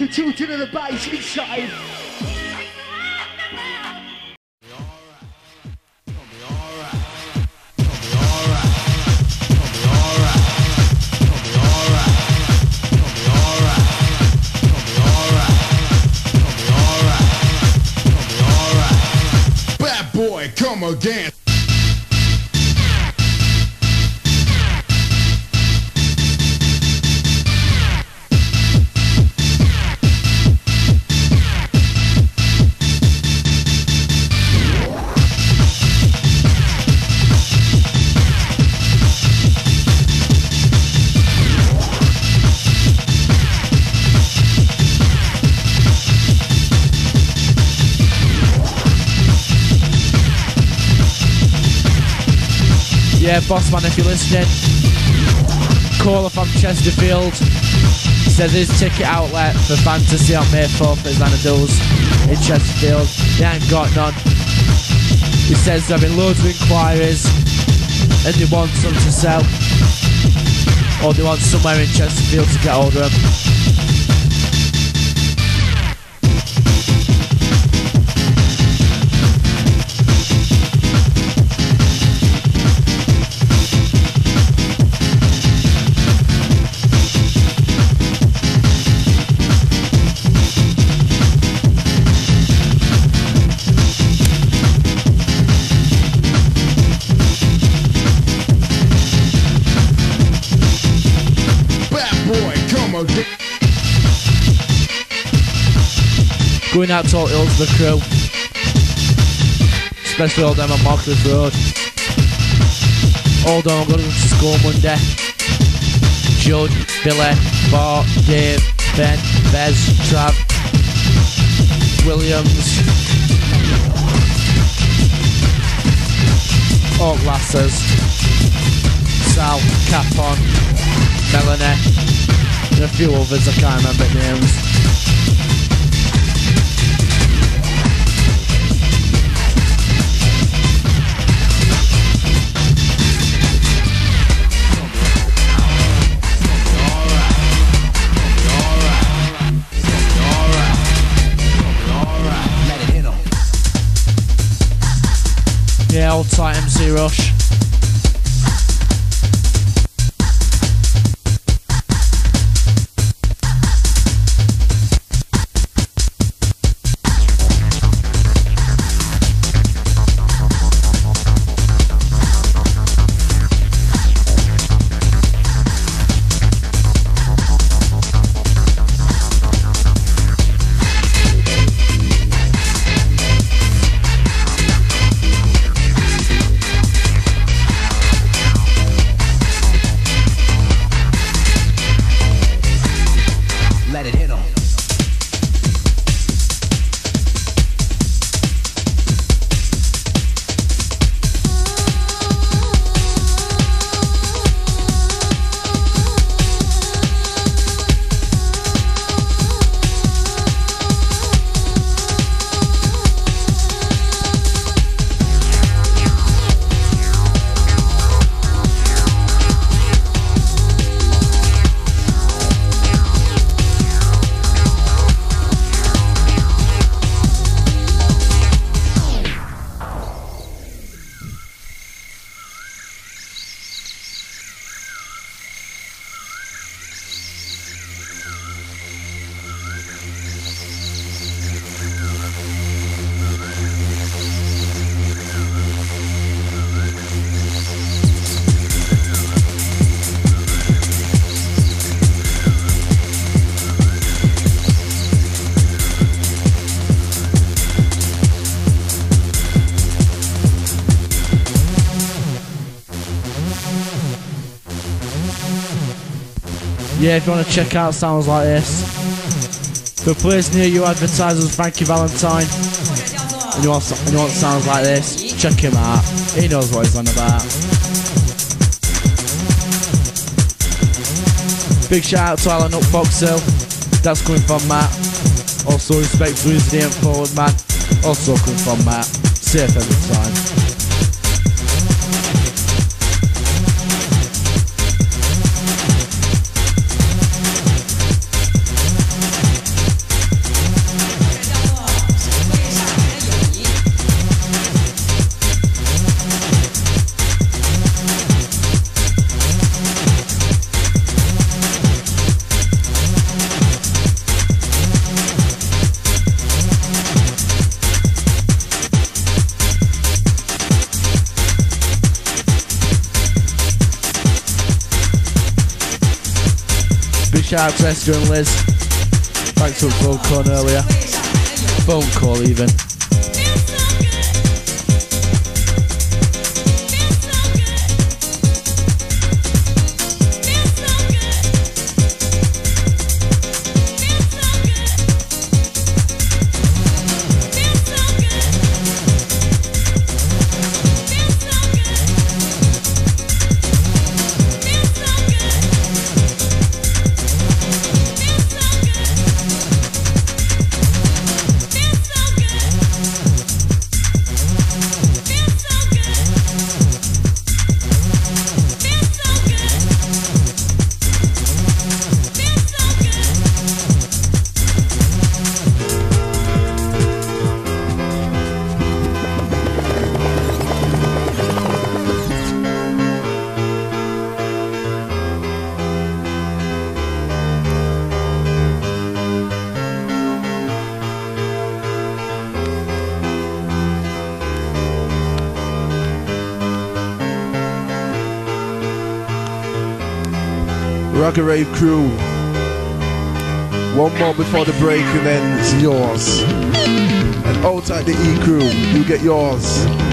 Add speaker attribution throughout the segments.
Speaker 1: to tilting of the bass inside.
Speaker 2: Bad boy, come again.
Speaker 3: Yeah, boss man, if you're listening, caller from Chesterfield says his ticket outlet for fantasy on May 4th at Xanadu's in Chesterfield. They ain't got none. He says they're having loads of inquiries and they want some to sell. Or they want somewhere in Chesterfield to get hold of them. Going out to all Hills, the crew. Especially all them on Marcus Road. All done, I'm going to school Monday. Judd, Billy, Bart, Dave, Ben, Bez, Trav, Williams. All glasses. Sal, Capon, Melanie, and a few others I can't remember names. Yeah, old tight MC Yeah, if you want to check out sounds like this. A place near you, advertisers Frankie Valentine. And you, want, and you want sounds like this, check him out. He knows what he's on about. Big shout out to Alan up Fox Hill. That's coming from Matt. Also respect for his name forward man. Also coming from Matt. Safe every time. Esther and Liz. Thanks for the phone call earlier. Phone call even.
Speaker 4: Rocket Rave crew. One more before the break and then it's yours. And outside the E crew, you get yours.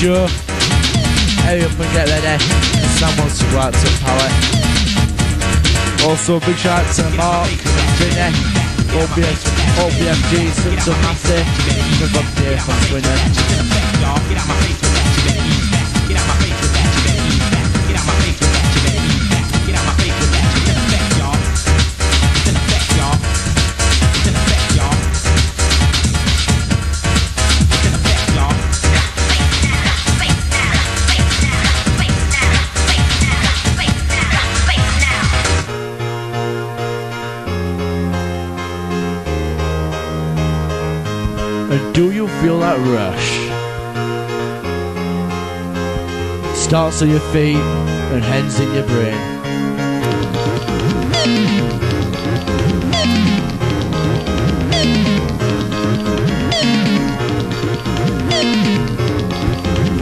Speaker 3: Joe. Hurry up and get ready. Sam wants to go to power. Also, big shout out to Mark, Vinny, OBS, Sons of Massive, and Bob Day from Swinner. Feel that rush? Starts on your feet and ends in your brain.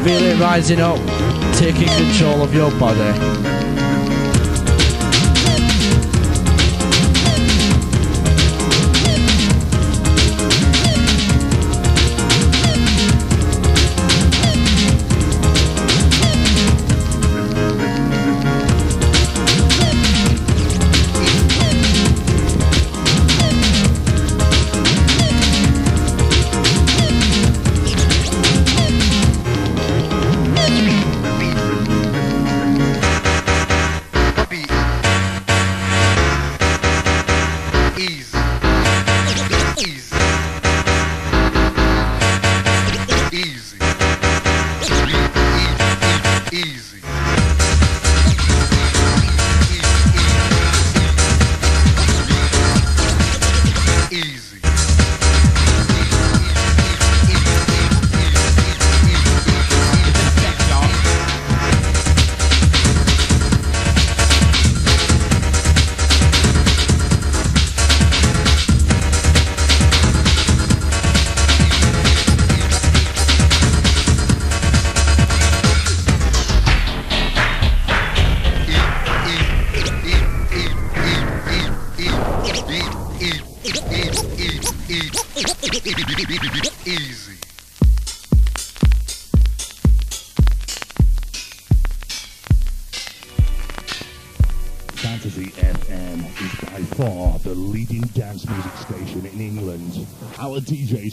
Speaker 3: Feel it rising up, taking control of your body.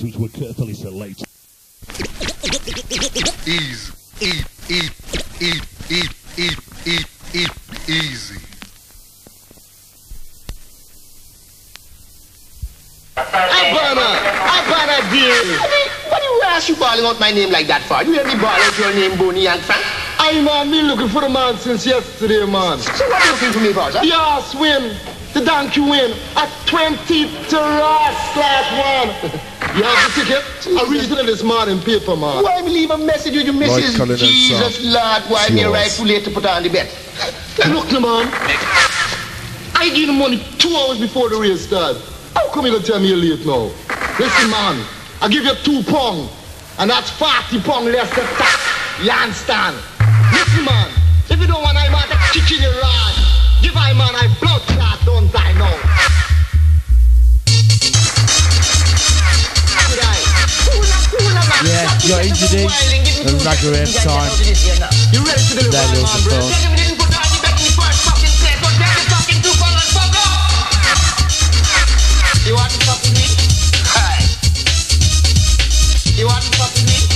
Speaker 5: Which were carefully selected.
Speaker 6: Easy. Eat, eat, eat, eat, eat, eat, eat, easy.
Speaker 7: Abana! Abana, dear! What do you ask you calling out my name like that for? You hear me ball out your name, Boney and Frank?
Speaker 8: I man, me looking for the man since yesterday, man.
Speaker 7: So what are you looking for me for, sir?
Speaker 8: Yes, win. The donkey win. At 20 to Ross last one. you have the ticket? I read it in this morning paper, man.
Speaker 7: Why me leave a message with your
Speaker 9: Lloyd
Speaker 7: Mrs.
Speaker 9: Cullen and
Speaker 7: Jesus,
Speaker 9: Son.
Speaker 7: Lord, why me
Speaker 9: Yours.
Speaker 7: right too late to put on the bet?
Speaker 8: Look, no, man. I give the money two hours before the race start. How come you gonna tell me you're late now? Listen, man. I give you two pound, and that's 40 pound less than tax. You understand? Listen, man. If you don't want I man to kick in your rod, give I man I blood clot, don't I know?
Speaker 3: Yeah, you're injured in. The Rave time.
Speaker 8: You ready to deliver,
Speaker 3: There goes the
Speaker 8: bro?
Speaker 3: phone.
Speaker 7: You want to fuck with me? Hi. You want to fuck with me?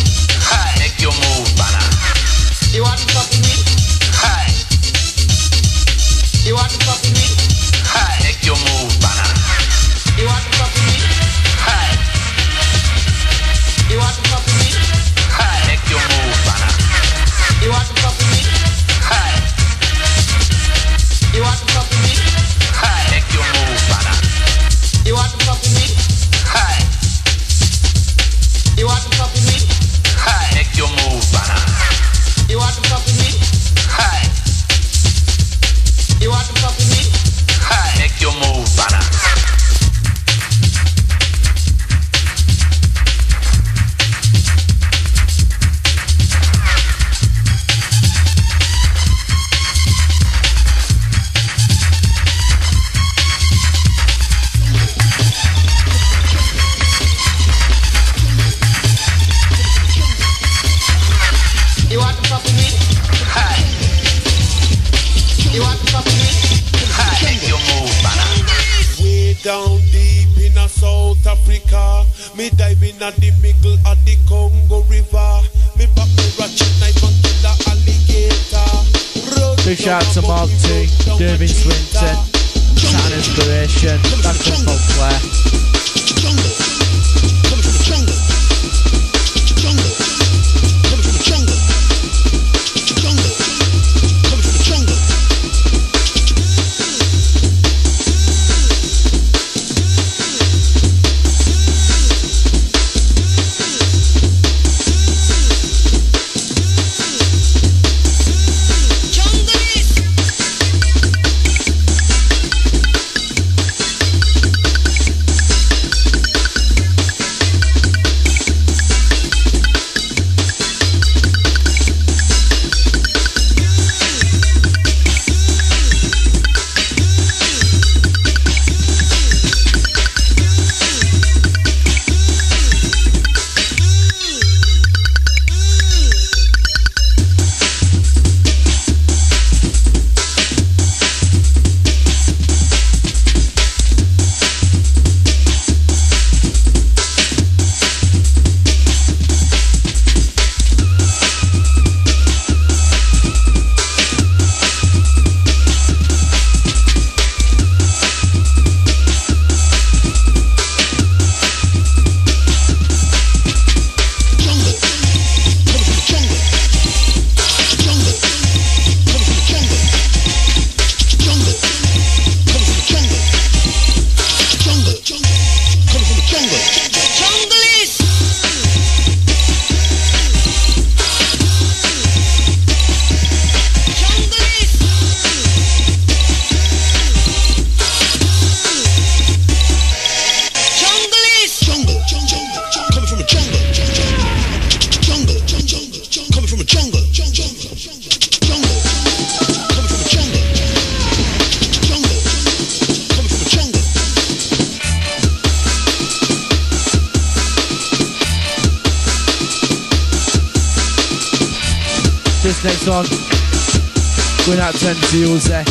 Speaker 3: Going out to Tuesday.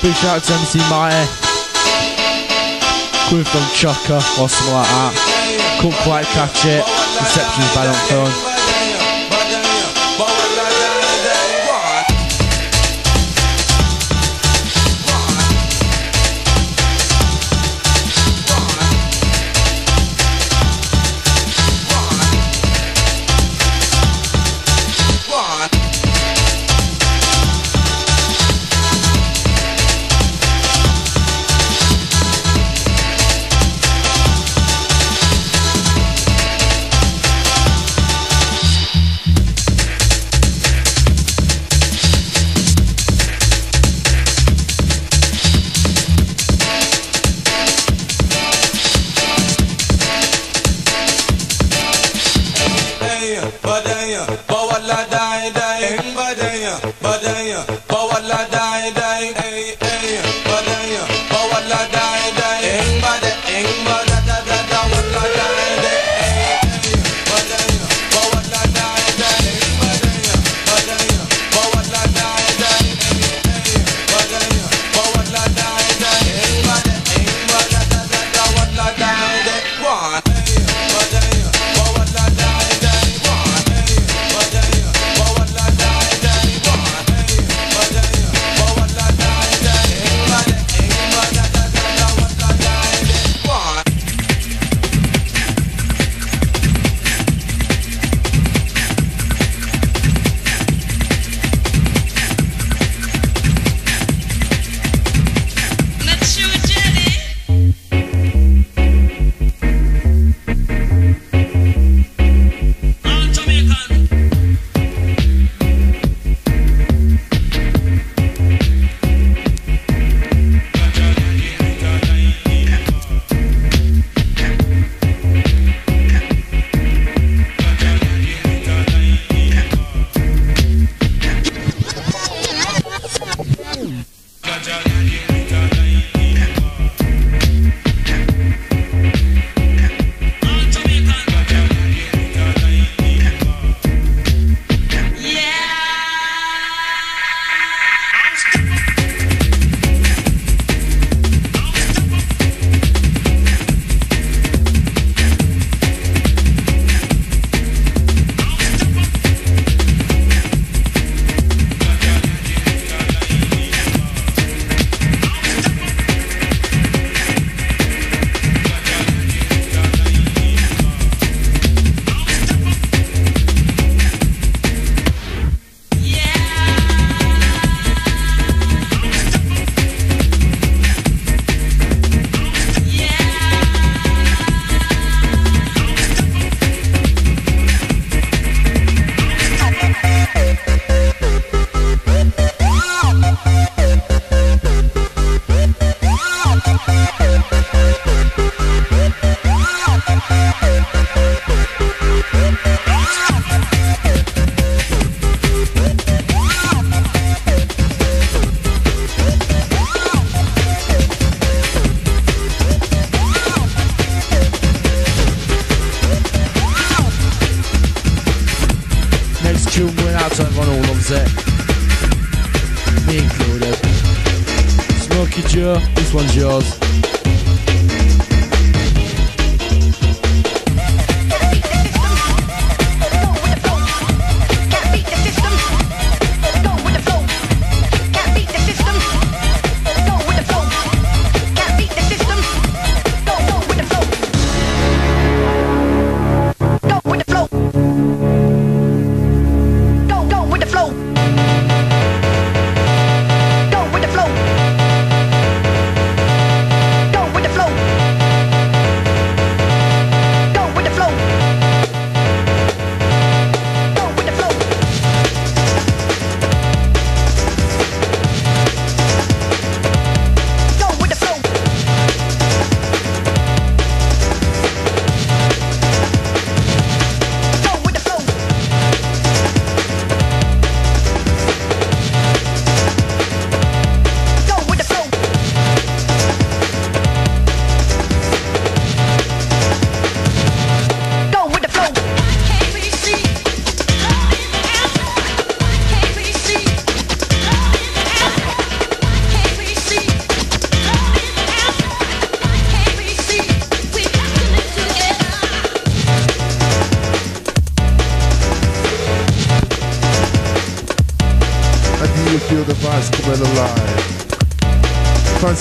Speaker 3: Big shout out to MC Maya. Coming from Chocker or something like that. Couldn't quite catch it. Reception's bad on phone.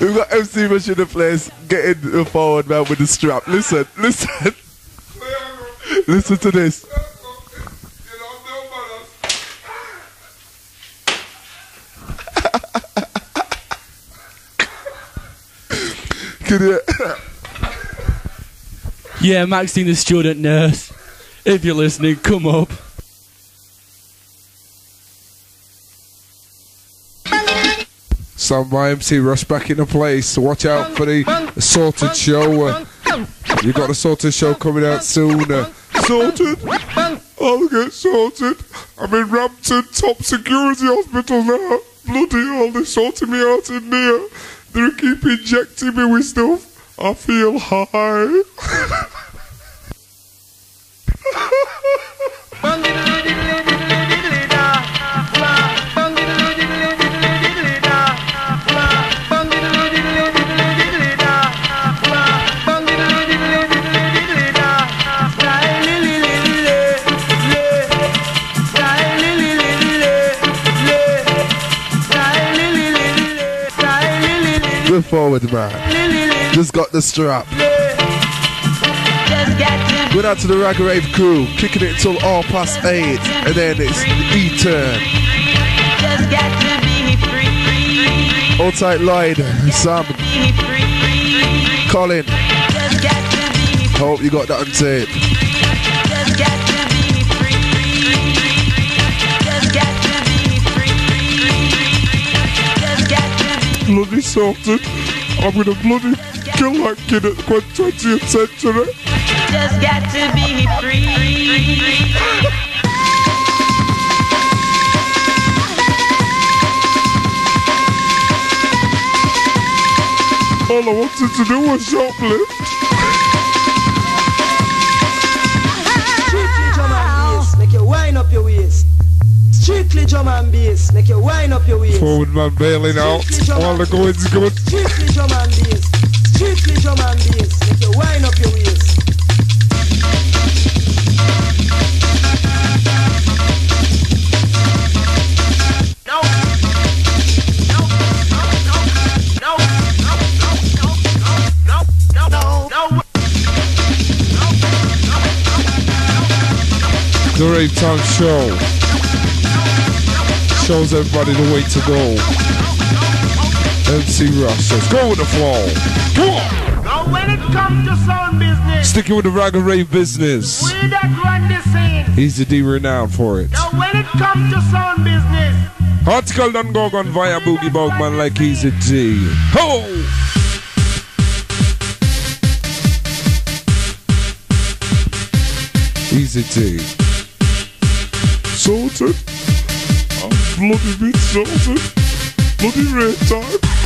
Speaker 9: We've got MC Rush in the place getting forward man with the strap. Listen, listen. listen to this.
Speaker 3: Yeah, Maxine, the student nurse. If you're listening, come up.
Speaker 9: Stand by MC Rush back in the place. Watch out for the sorted show. You got the sorted show coming out soon. Sorted? I'll get sorted. I'm in Rampton Top Security Hospital now. Bloody hell, they're sorting me out in there. They keep injecting me with stuff. I feel high. Good forward, man. Just got the strap. Went out to the Rag Rave crew, kicking it till all past eight, and then it's E turn. All tight, Lloyd, Sam, Colin. Hope you got that on tape. Bloody sorted. I'm gonna bloody kill that kid at the 20th century.
Speaker 10: Just got to be free.
Speaker 9: All I wanted to do was shoplift.
Speaker 11: Strictly drum and bass, make you wind up your waist.
Speaker 9: Forward man bailing out. All the going's good.
Speaker 11: Strictly drum and bass, strictly drum and bass, make you wind up your waist.
Speaker 9: The Rave Time Show shows everybody the way to go. MC Rush says, go with the flow. Come on.
Speaker 11: Now when it comes to sound business,
Speaker 9: Sticking with the rag and rave business.
Speaker 11: we that run the scene.
Speaker 9: He's the D renowned for it.
Speaker 11: Now when it comes to sound business,
Speaker 9: Article done go on via Boogie Bogman like he's a G. Ho! Easy D. Salted. Bloody bit salted. Bloody red time.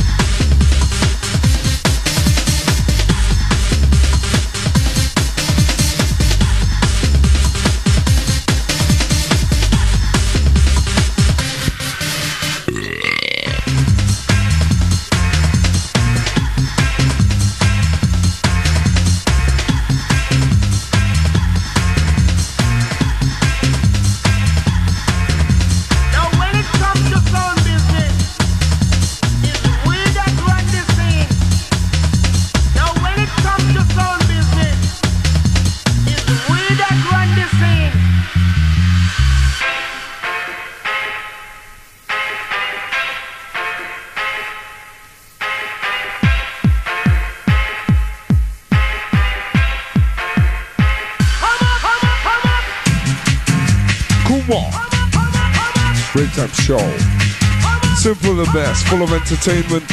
Speaker 11: The
Speaker 9: best, full of entertainment.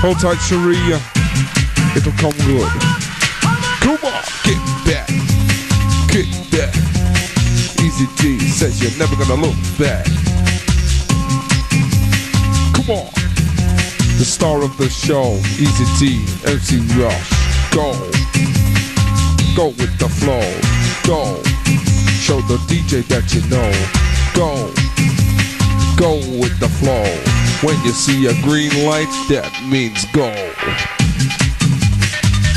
Speaker 9: Hold tight, Sharia. It'll come good. Come on, get back. Get back. Easy D says you're never gonna look back. Come on. The star of the show, Easy D, MC Rush. Go. Go with the flow. Go. Show the DJ that you know. Go. Go with the flow. When you see a green light, that means go.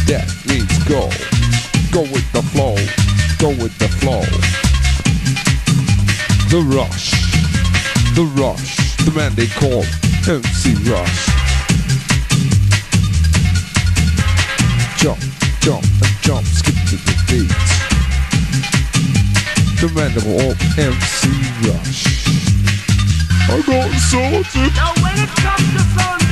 Speaker 9: That means go. Go with the flow. Go with the flow. The rush. The rush. The man they call MC Rush. Jump, jump, and jump, skip to the beat the man of all MC Rush. I got sorted.
Speaker 11: Now when it comes to sound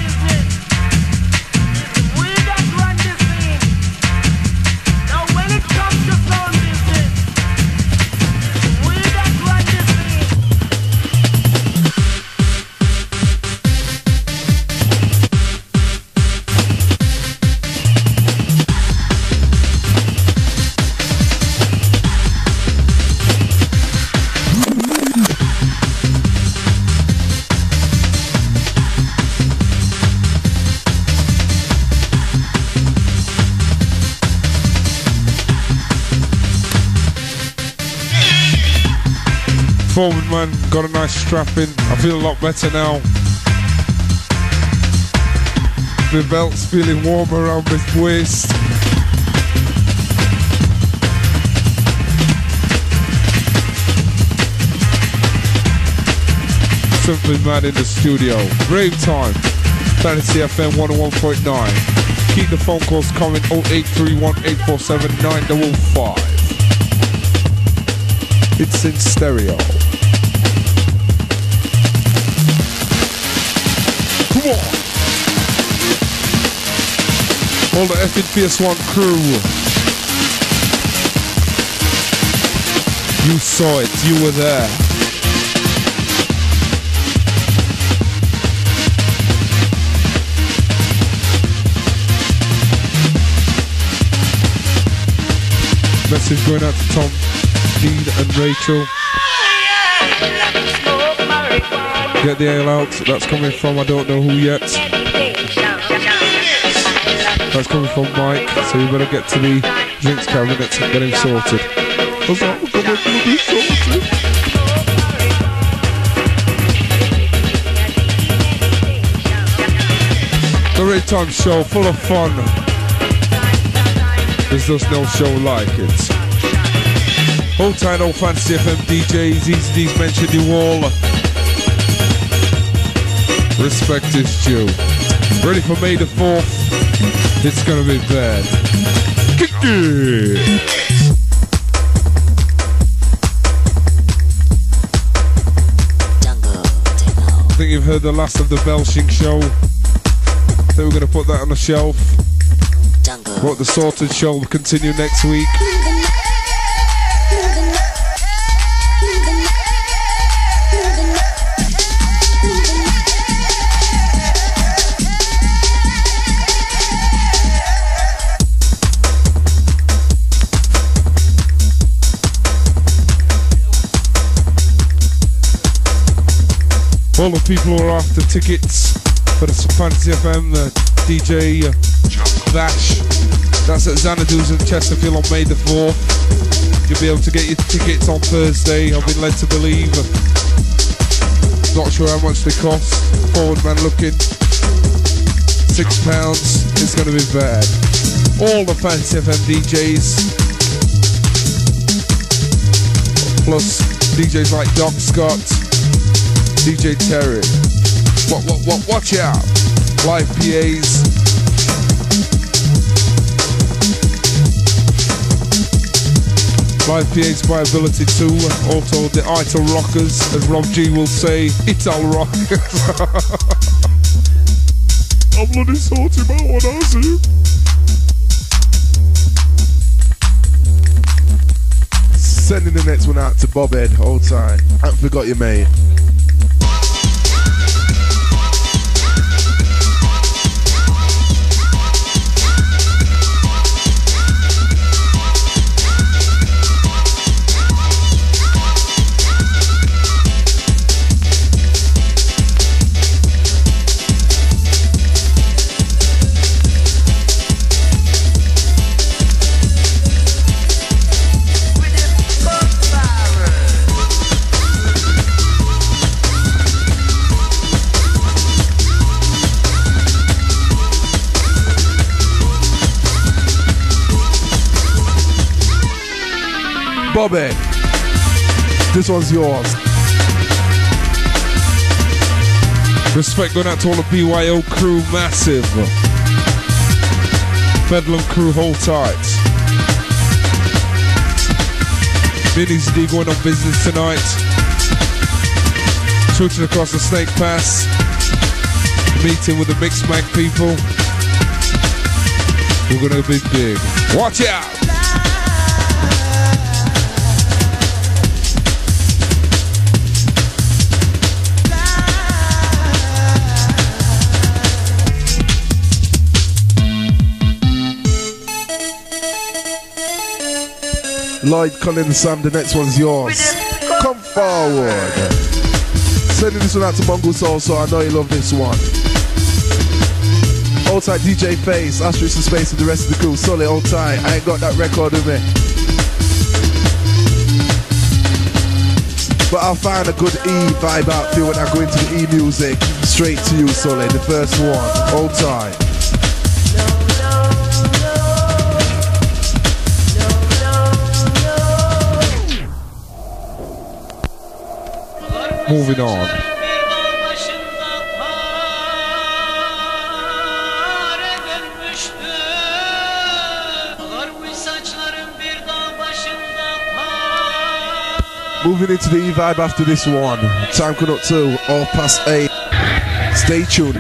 Speaker 9: Forward man, got a nice strap in. I feel a lot better now. My belt's feeling warm around my waist. Simply mad in the studio. Rave time. Fantasy FM 101.9. Keep the phone calls coming 0831 847 955. It's in stereo. All the effing PS1 crew. You saw it. You were there. Message going out to Tom, Dean, and Rachel. Get the ale out. That's coming from I don't know who yet. That's coming from Mike. So you better get to the drinks cabinet and get him sorted. The Red Time Show, full of fun. There's just no show like it. Hold tight, old Fantasy FM DJs. Easy D's mentioned you all. Respect is due. Ready for May the 4th? It's gonna be bad. I think you've heard the last of the Belshing show. I think we're gonna put that on the shelf. What the sorted show will continue next week. All the people who are after tickets for the Fantasy FM, the DJ Bash, that's at Xanadu's in Chesterfield on May the 4th. You'll be able to get your tickets on Thursday, I've been led to believe. Not sure how much they cost. Forward man looking. Six pounds. It's going to be bad. All the Fantasy FM DJs. Plus DJs like Doc Scott. DJ Terry. What, what, what, watch out. Live PAs. Live PAs by Ability 2. Also the Ital Rockers, as Rob G will say, Ital Rockers. I'm bloody salty about what I see. Sending the next one out to Bob Ed, hold tight. I forgot you, mate. Bobby, this one's yours. Respect going out to all the BYO crew, massive. Bedlam crew, hold tight. Minis D going on business tonight. Shooting across the Snake Pass. Meeting with the Mixmag people. We're gonna be big. Watch out! Lloyd Collins Sam, the next one's yours. Come forward. Sending this one out to Mongo Soul, so I know you love this one. Hold tight DJ Face, Asterisk and Space and the rest of the crew. Solid, hold tight. I ain't got that record with me. But I'll find a good E vibe outfit when I go into the E music. Straight to you, Solid. The first one. Hold tight. Moving on. Moving into the E vibe after this one. Time coming up to all past eight. Stay tuned.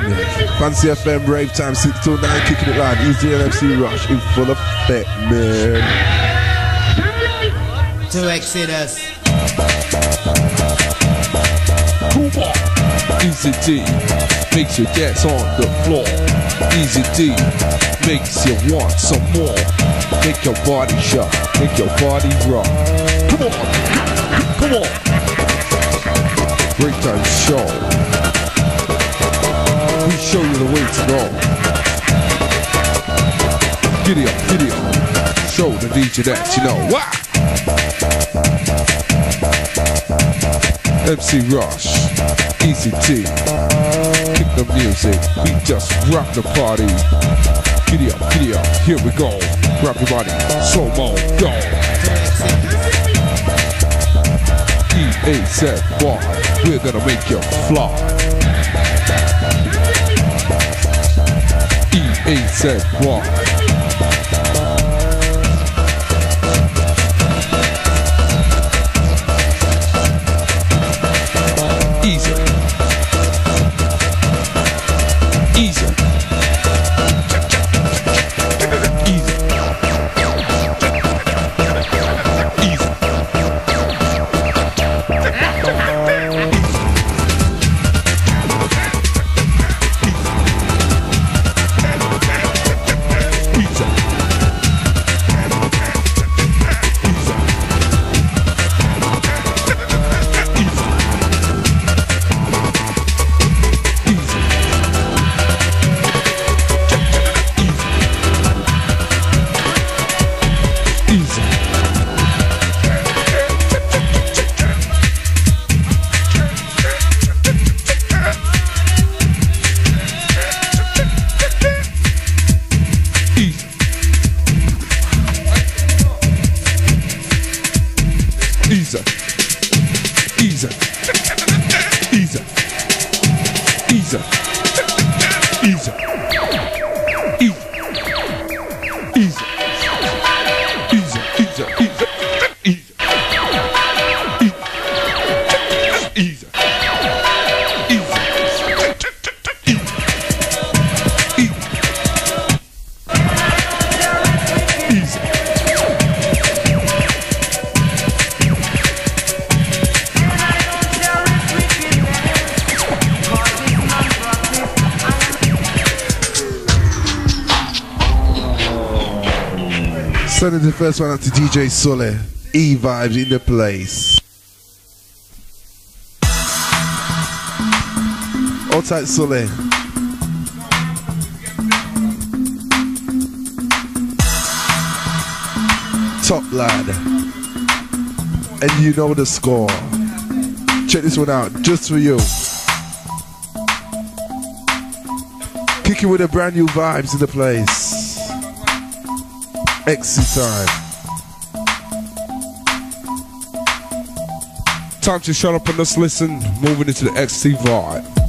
Speaker 9: Fantasy FM Rave Time 6 till 9 kicking it live. Easy NFC Rush in full effect, man.
Speaker 12: To
Speaker 9: Easy D makes you dance on the floor. Easy D makes you want some more. Make your body shock, make your body rock. Come on, come on. Break time show. We show you the way to go. Giddy up, giddy up. Show the DJ that you know. Wow. MC Rush, Easy D, kick the music, we just rock the party. Giddy up, giddy up, here we go. Grab your body, slow mo, go. EA said? We're gonna make you fly. EA said?
Speaker 4: DJ Sully. E vibes in the place. All tight, Sully. Top lad. And you know the score. Check this one out, just for you. Kicking with a brand new vibes in the place. Exit time. Time to shut up and just listen. Moving into the XC vibe.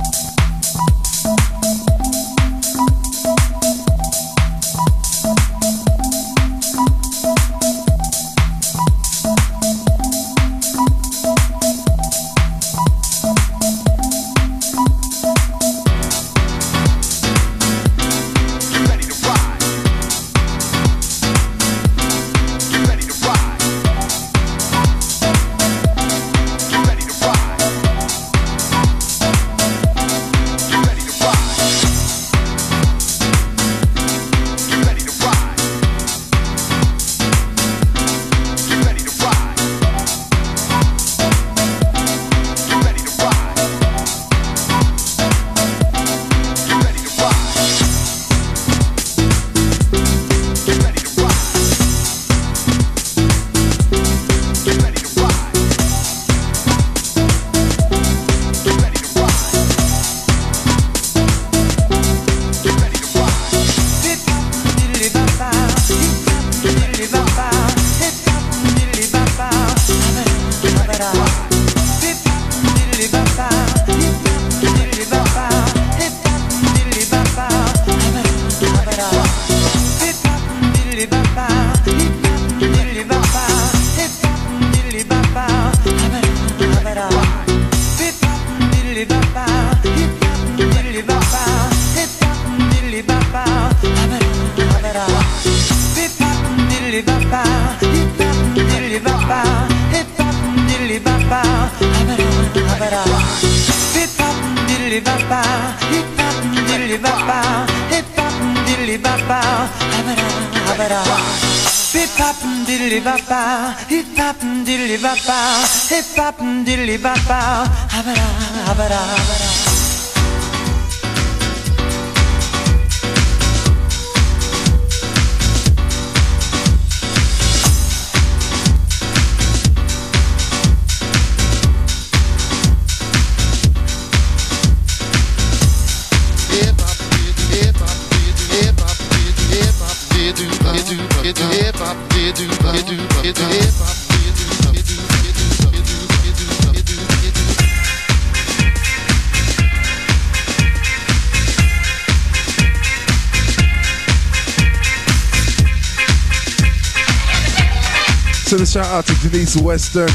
Speaker 4: Shout out to Denise Western.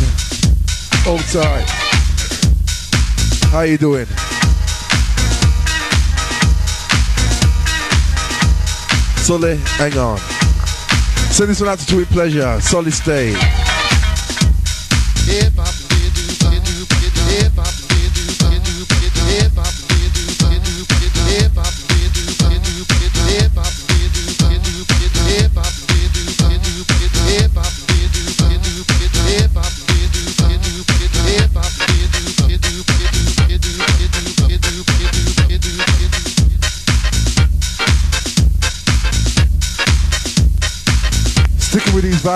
Speaker 4: Hold tight. How you doing? Solly, hang on. Send this one out to Tweet Pleasure. Solly stay.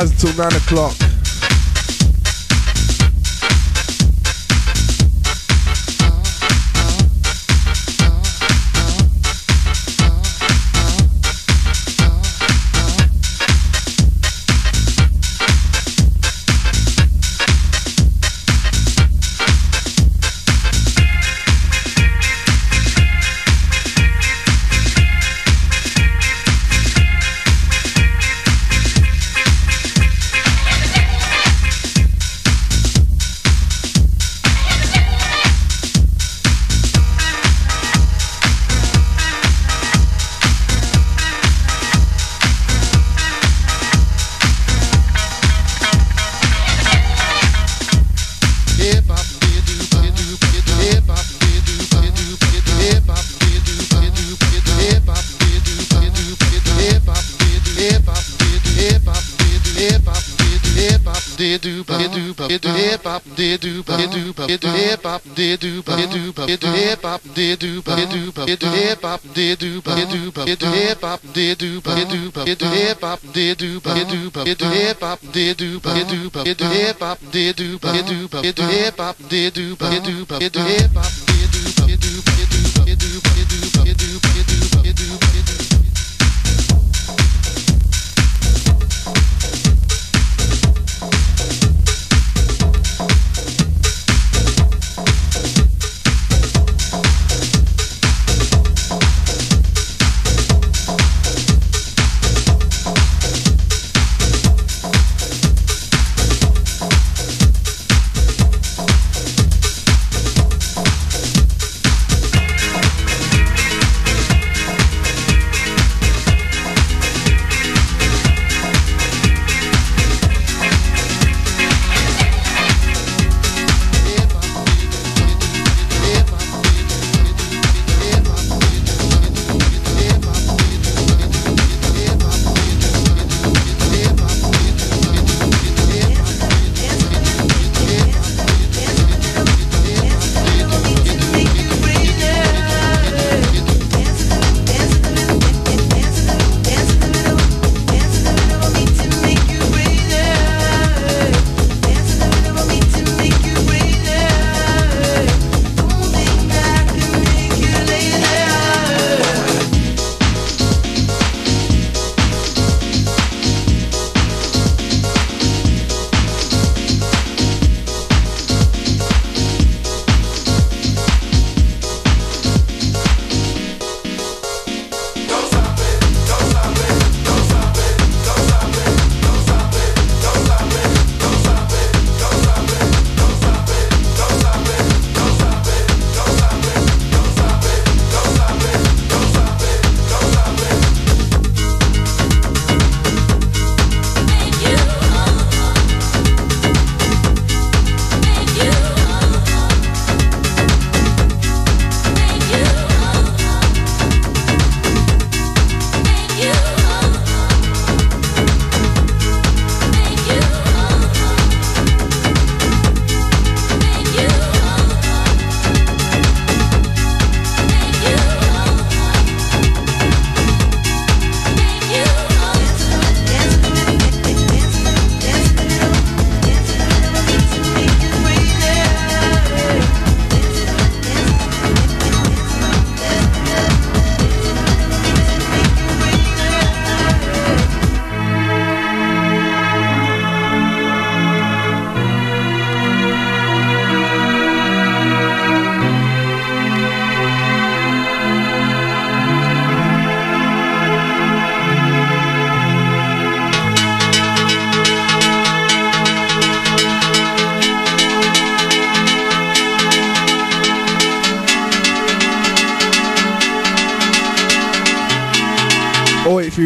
Speaker 4: Until 9 o'clock.
Speaker 13: bop, did do bop, did do bop, did do.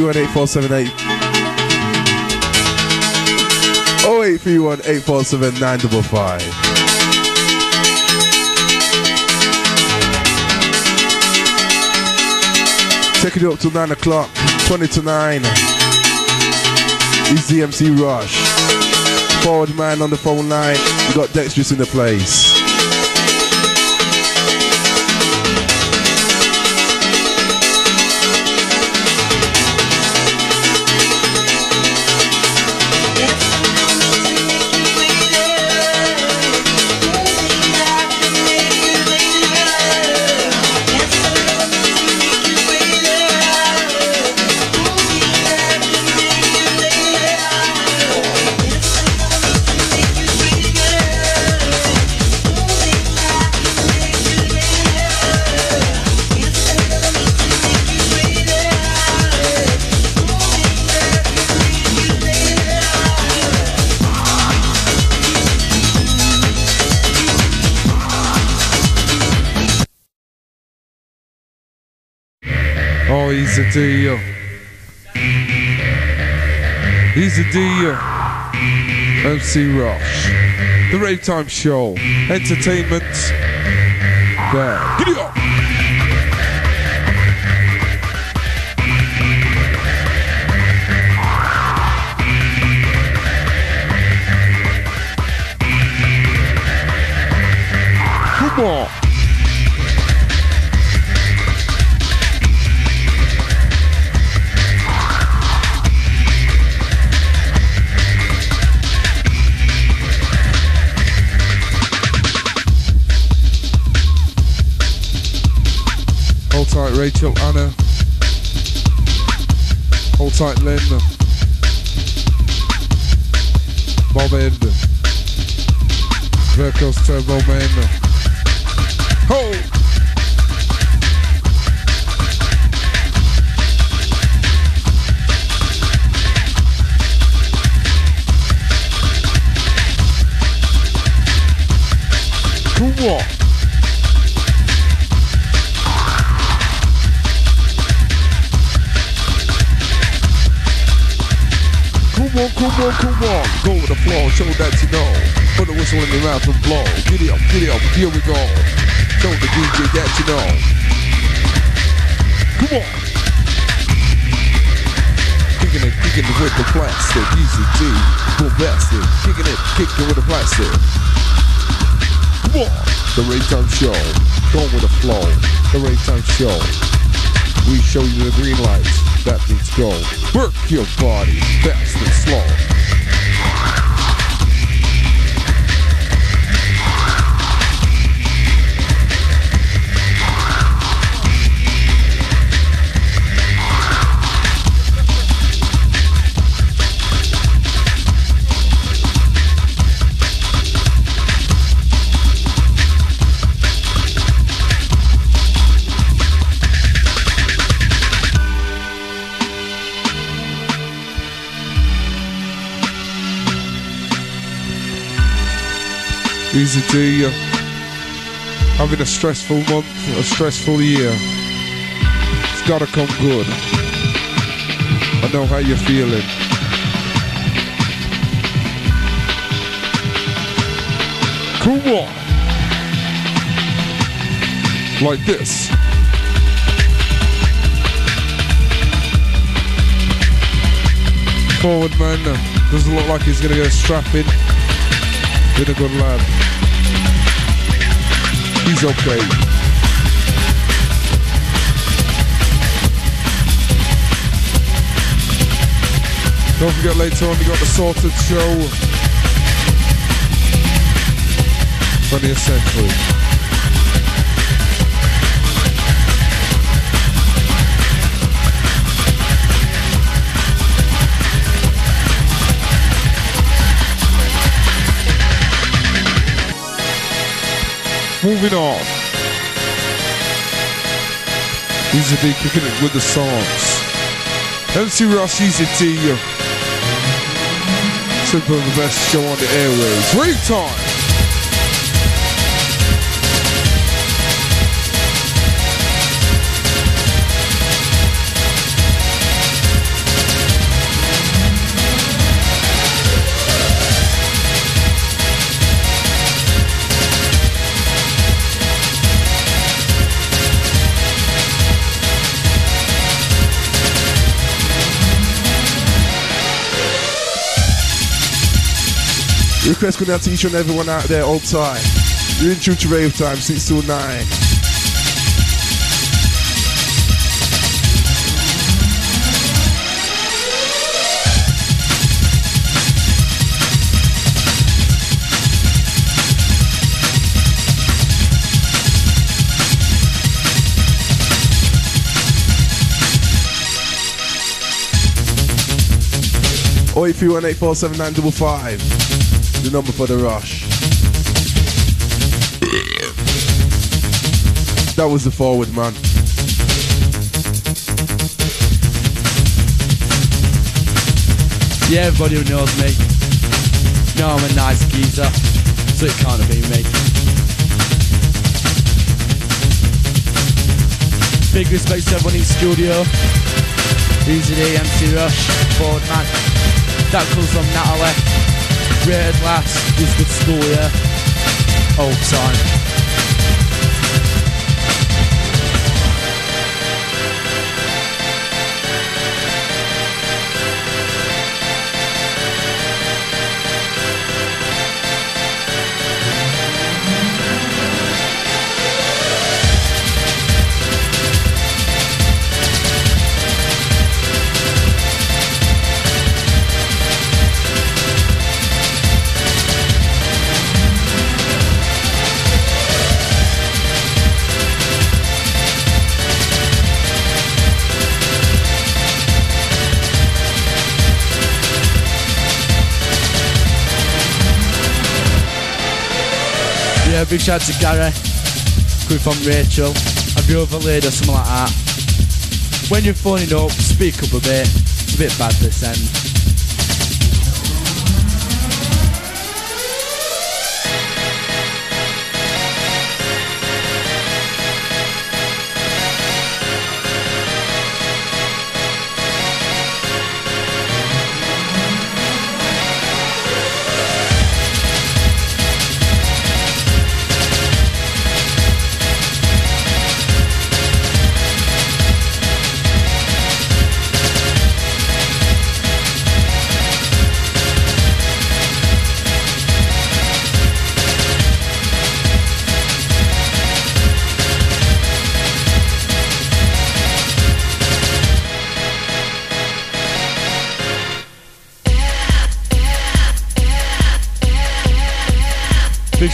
Speaker 4: 831 Taking you up to 9 o'clock, 20 to 9. It's DMC Rush. Forward man on the phone line. We got Dexterous in the place. He's a deal. He's a deal. MC Rush, The Rave Time Show. Entertainment. There.
Speaker 9: Rachel, Anna. Hold tight, Lynn. Bob End. Vercos Turbo Man. Hold! Come Come on, come on, come on. Go with the flow, show that you know. Put a whistle in your mouth and blow. Get it up, get it up, here we go. Show the DJ that you know. Come on. Kicking it, kicking it with the plastic. Easy G, bombastic. Kicking it, kicking with the plastic. Come on. The Rave Time Show. Go with the flow. The Rave Time Show. We show you the green lights. That means go. Work your body fast and slow. To you. Having a stressful month, a stressful year. It's gotta come good. I know how you're feeling. Come on. Like this. Forward man. Doesn't look like he's gonna get strapping. Been a good lad. He's okay. Don't forget later on we got the sorted show. 20th century. Moving on. Easy D kicking it with the songs. MC Rush Easy D. Simple the best show on the airways. Rave time.
Speaker 4: Request going out to each and everyone out there all time. You're in tune to rave time, 6 to 9. Oh eight three one eight four seven nine double five. The number for the rush. That was the forward man.
Speaker 3: Yeah, everybody who knows me. No, I'm a nice geezer, so it can't have been me. Big respect to everyone in studio. Easy D, MC Rush, Forward Man. That comes from Natalie. Rated last, was the school, yeah. Old time. Yeah, big shout out to Gary. Coming from Rachel. Have you overlaid or something like that? When you're phoning up, speak up a bit. It's a bit bad this end.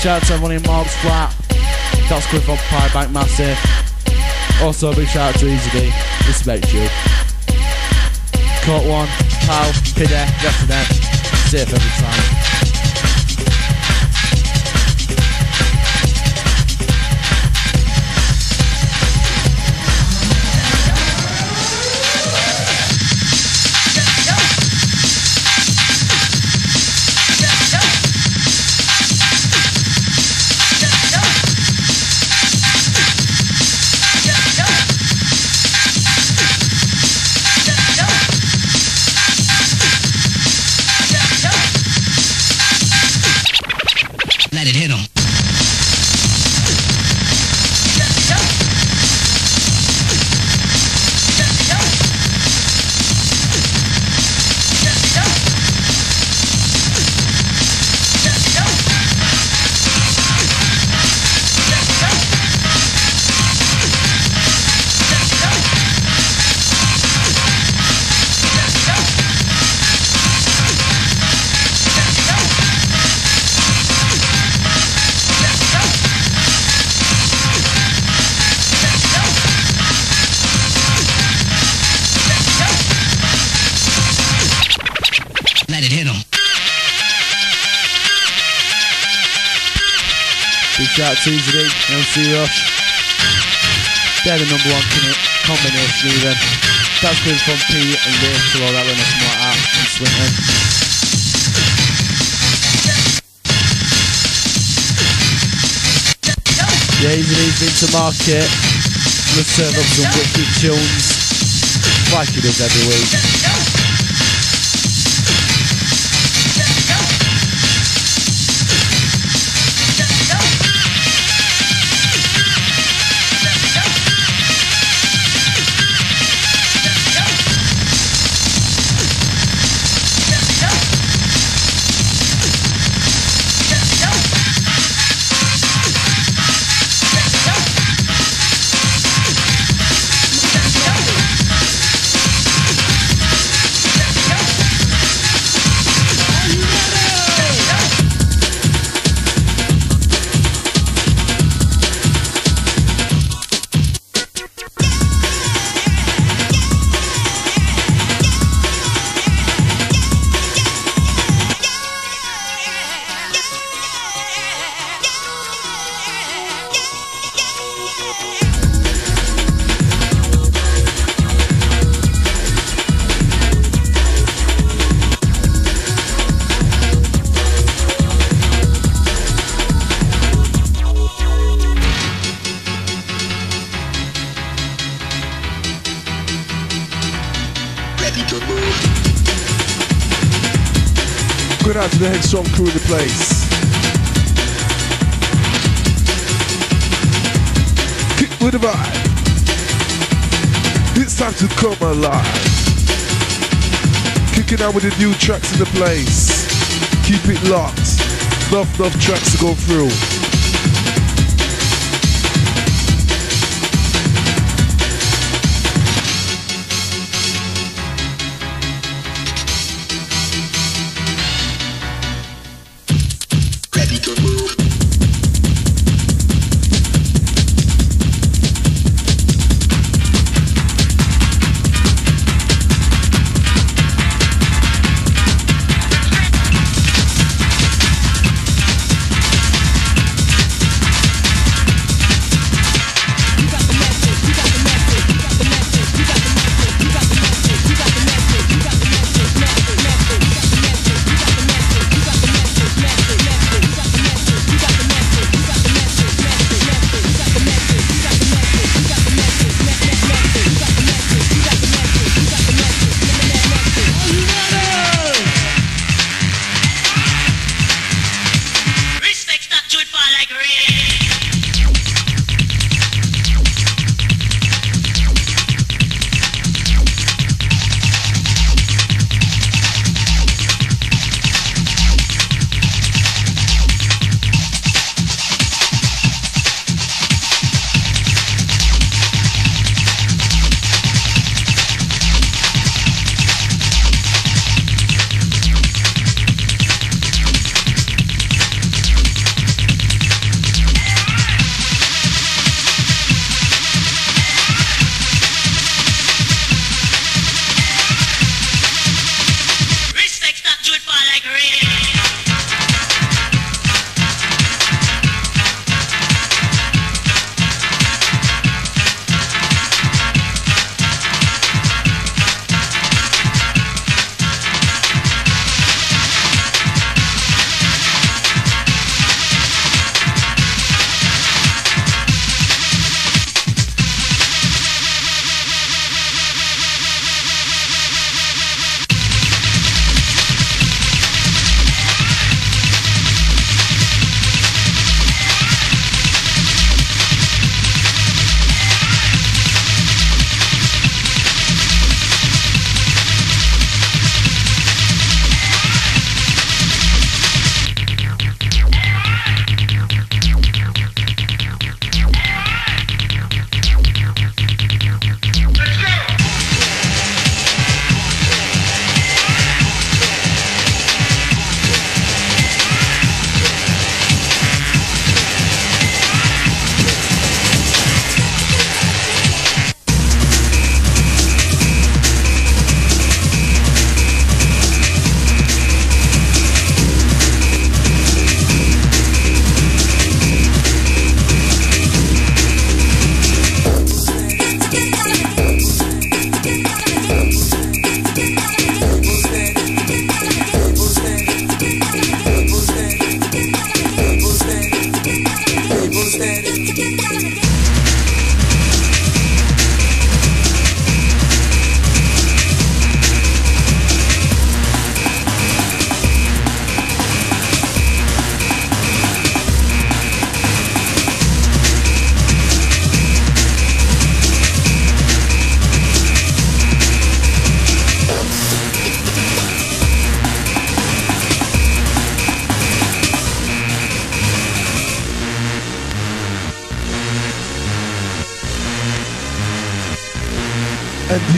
Speaker 3: Shout out to everyone in Mark's flat. That's good from Pie Bank Massive. Also, a big shout out to Easy D. Respect you. Caught one, pal, rest of them. Safe every time. Big shout out to Easy D, MC Rush. They're the number one combi- combination even. That's good from Pete and Rachel or Ellen or something like that in Swinton. Eh? Yeah, Easy D's been to market. Let's serve up some wicked tunes. Like he does every week.
Speaker 4: The place. Kick with the vibe. It's time to come alive. Kicking out with the new tracks in the place. Keep it locked. Enough, enough tracks to go through.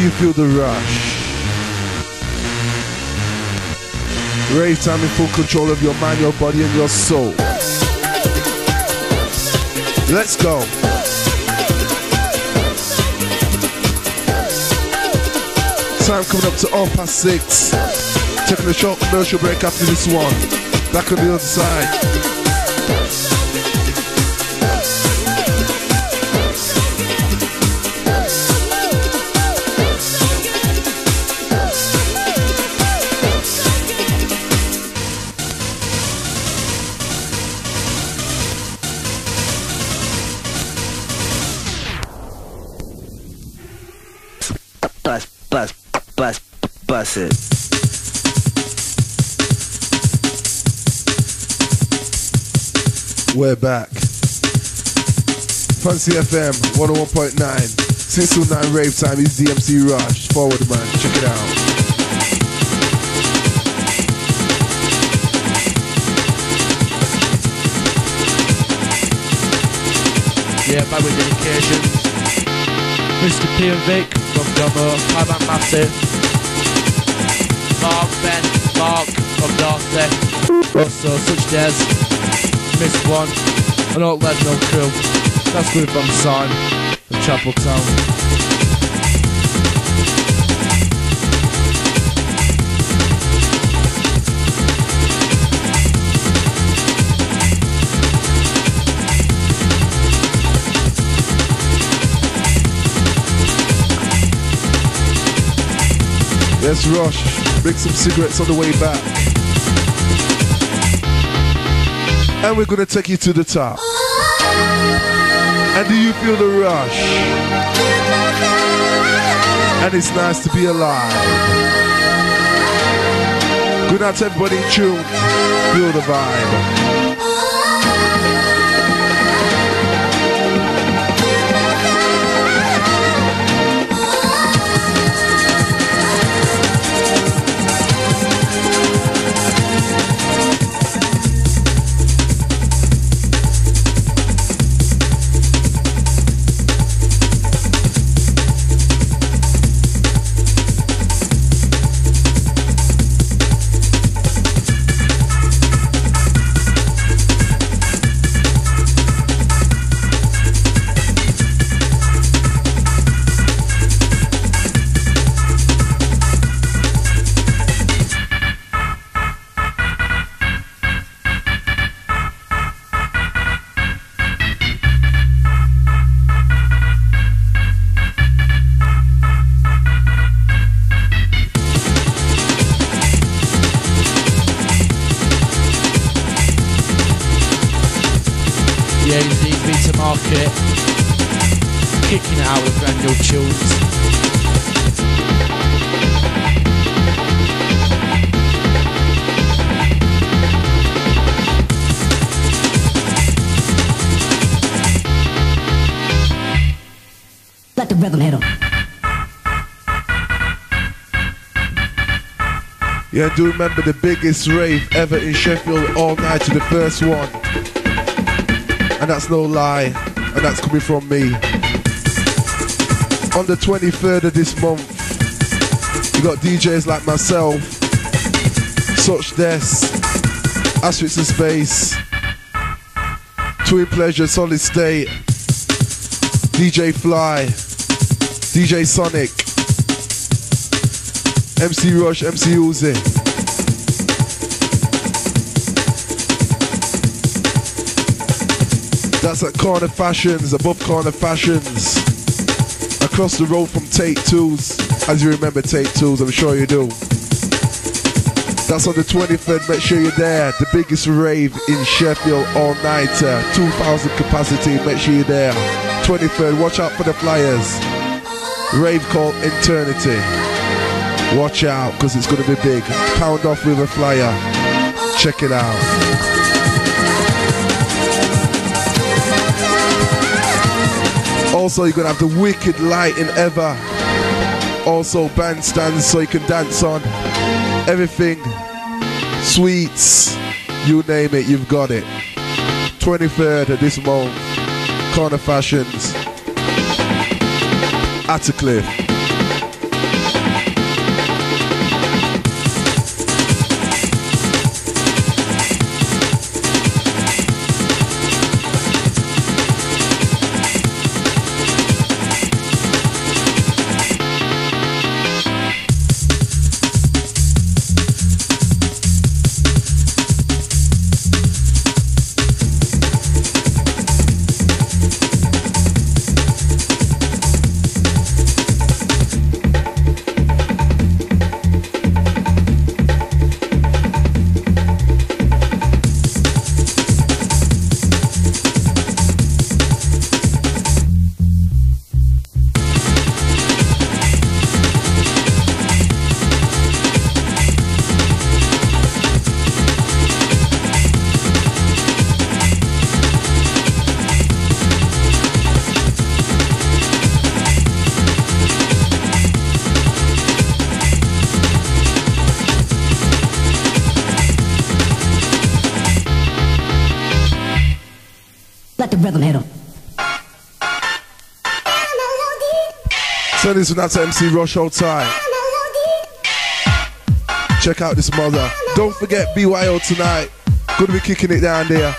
Speaker 4: You feel the rush? Rave time in full control of your mind, your body, and your soul. Let's go. Time coming up to all past six. Taking a short commercial break after this one. Back on the other side.
Speaker 14: Bus it.
Speaker 4: We're back. Fantasy FM 101.9. 629 rave time is DMC Rush. Forward man, check it out.
Speaker 3: Yeah, back with dedications. Mr. P and Vic from Gummo, Ivan Massive, Mark, Ben, Mark from Dorset, also Such Des, Miss One, and all Lebanon crew. That's good from Sign from Chapel Town.
Speaker 4: Let's rush. Bring some cigarettes on the way back. And we're gonna take you to the top. And do you feel the rush? And it's nice to be alive. Good night, everybody tune. Feel the vibe.
Speaker 3: Yeah,
Speaker 4: do remember the biggest rave ever in Sheffield all night to the first one. And that's no lie. And that's coming from me. On the 23rd of this month, you got DJs like myself, Such Des, Asterix and Space, Twin Pleasure, Solid State, DJ Fly, DJ Sonic, MC Rush, MC Uzi. That's at Corner Fashions, above Corner Fashions. Across the road from Tate Tools. As you remember Tate Tools, I'm sure you do. That's on the 23rd, make sure you're there. The biggest rave in Sheffield all nighter. Uh, 2,000 capacity, make sure you're there. 23rd, watch out for the flyers. Rave called Eternity. Watch out, because it's going to be big. Pound off with a flyer. Check it out. Also, you're to have the wicked lighting ever. Also, bandstands so you can dance on. Everything. Sweets. You name it, you've got it. 23rd of this month. Corner Fashions. Attercliffe. This one out to MC Rush outside. Check out this mother. Don't forget BYO tonight. Gonna be kicking it down there.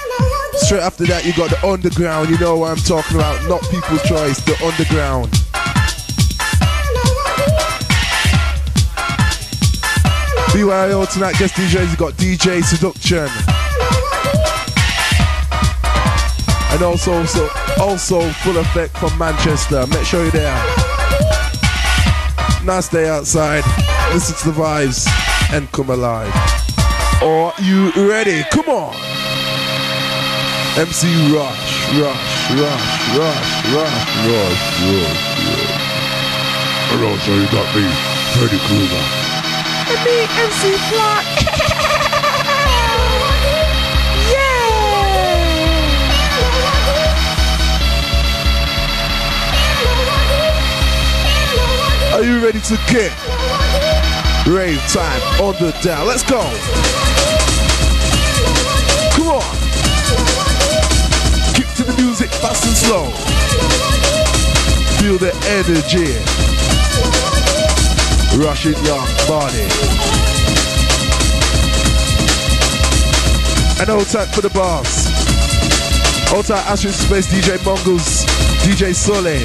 Speaker 4: Straight after that, you got the underground. You know what I'm talking about. Not people's choice, the underground. BYO tonight, guest DJs, you got DJ Seduction. And also, also, also full effect from Manchester. Make sure you're there. Nice day outside. Listen to the vibes and come alive. Are you ready? Come on. MC Rush, Rush, Rush, Rush, Rush, Rush, Rush, Rush.
Speaker 2: And also you got me, Freddy Krueger.
Speaker 12: And me, MC Flock.
Speaker 4: Are you ready to get Rave time on the down. Let's go. Come on. Kick to the music fast and slow. Feel the energy. Rushing your body. And hold tight for the boss. Hold tight Astrid Space, DJ Mongoose, DJ Sole,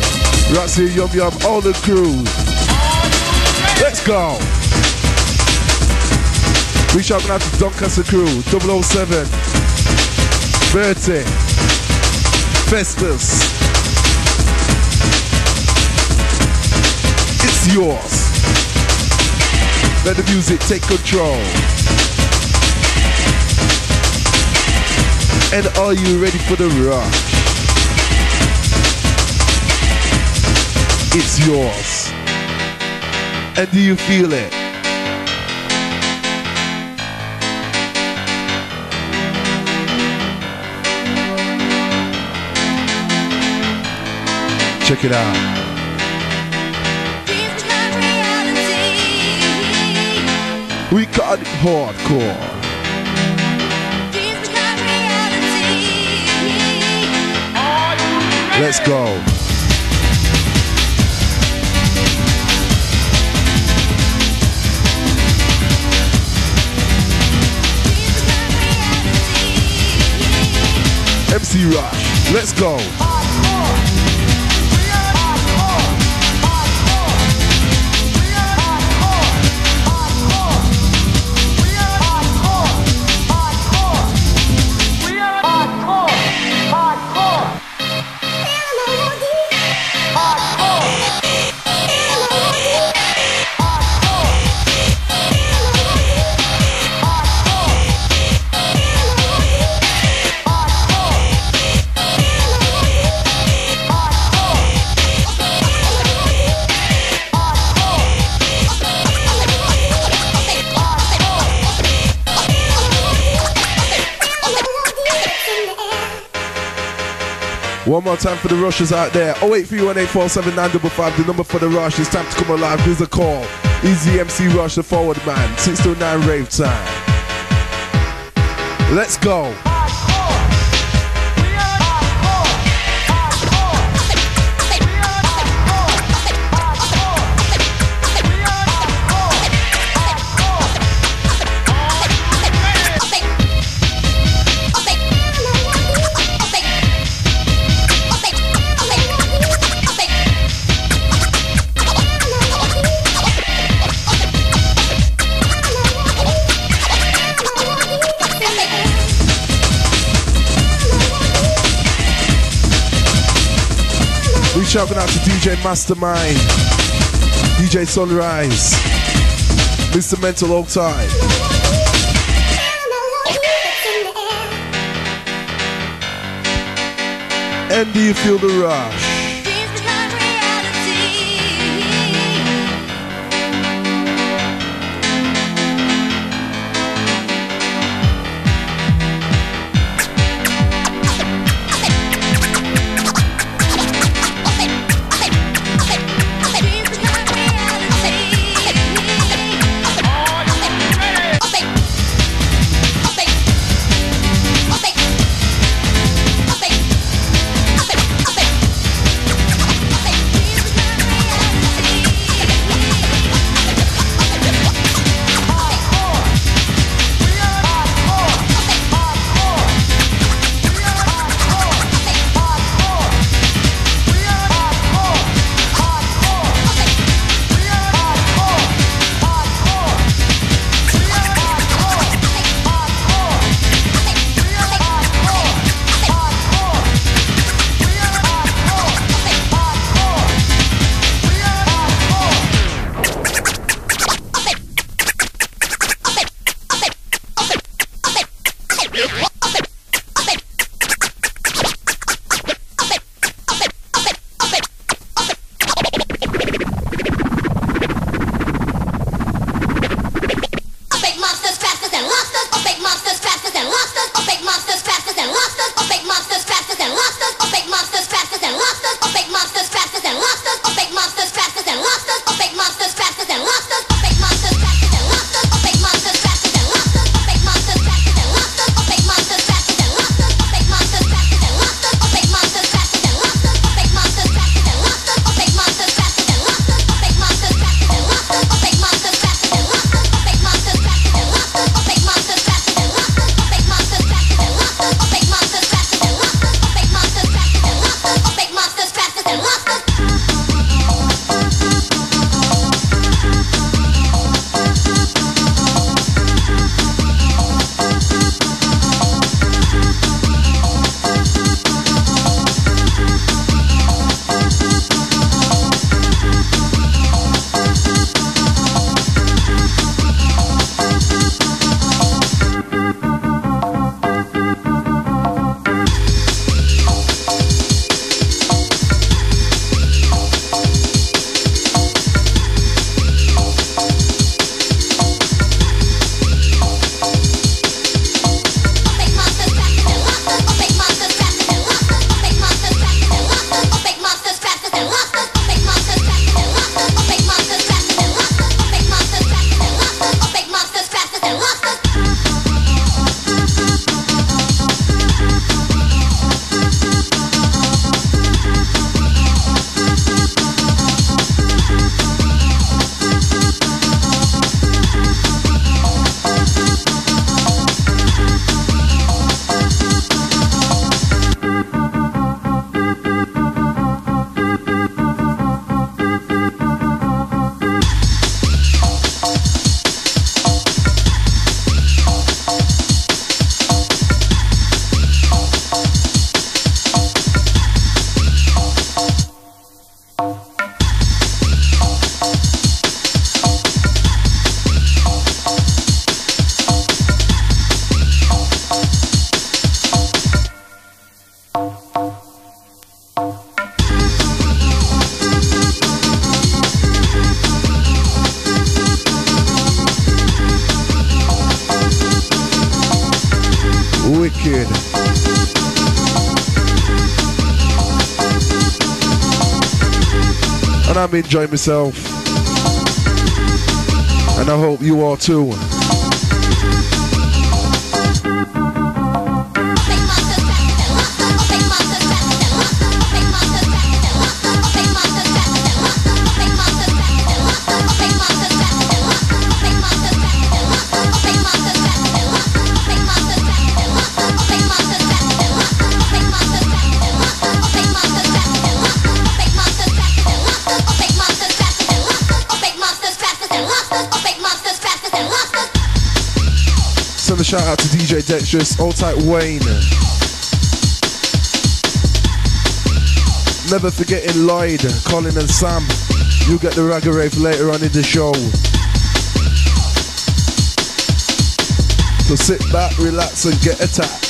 Speaker 4: Ratsy Yum Yum, all the crew. Let's go. We shouting out to Doncaster crew, 007, Bertie, Festus. It's yours. Let the music take control. And are you ready for the rush? It's yours. And do you feel it? Check it out. We call it hardcore. Let's go. MC Rush, let's go. One more time for the rushers out there. 0831847955, the number for the rush. It's time to come alive. Here's the call. Easy MC Rush, the forward man. 609 rave time. Let's go. Shouting out to DJ Mastermind, DJ Sunrise, Mr. Mental Old Time. And do you feel the rush? I'm enjoying myself. And I hope you are too. Shout out to DJ Dexterous, Old Type Wayne. Never forgetting Lloyd, Colin and Sam. You'll get the ragga rave later on in the show. So sit back, relax and get attached.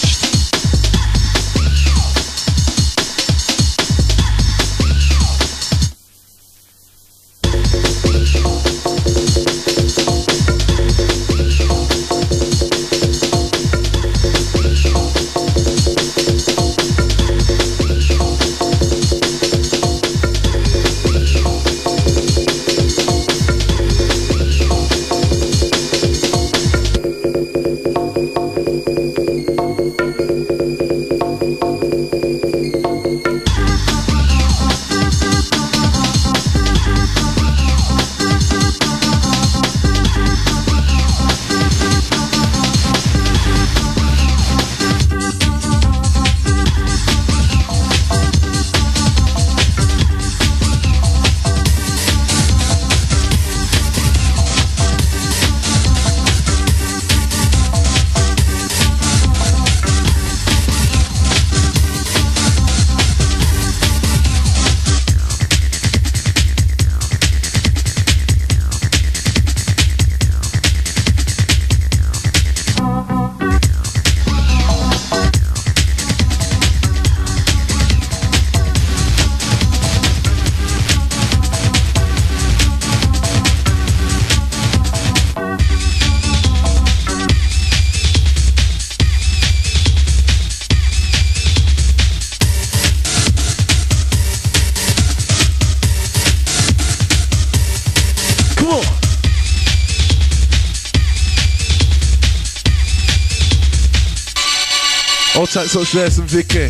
Speaker 4: Vicky.